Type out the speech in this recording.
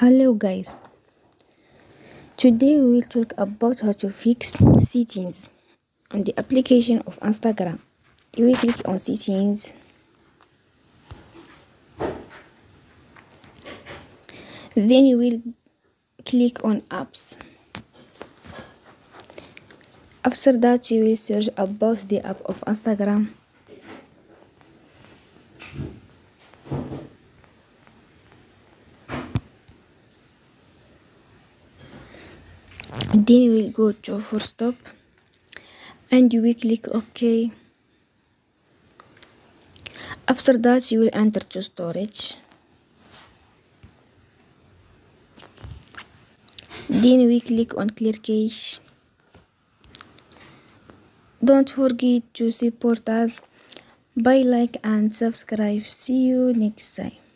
hello guys. Today we will talk about how to fix settings on the application of instagram. You will click on settings then you will click on apps. After that you will search about the app of instagram then you will go to force stop. And you will click ok. After that you will enter to storage. Then we click on clear cache. Don't forget to support us. By like and subscribe. See you next time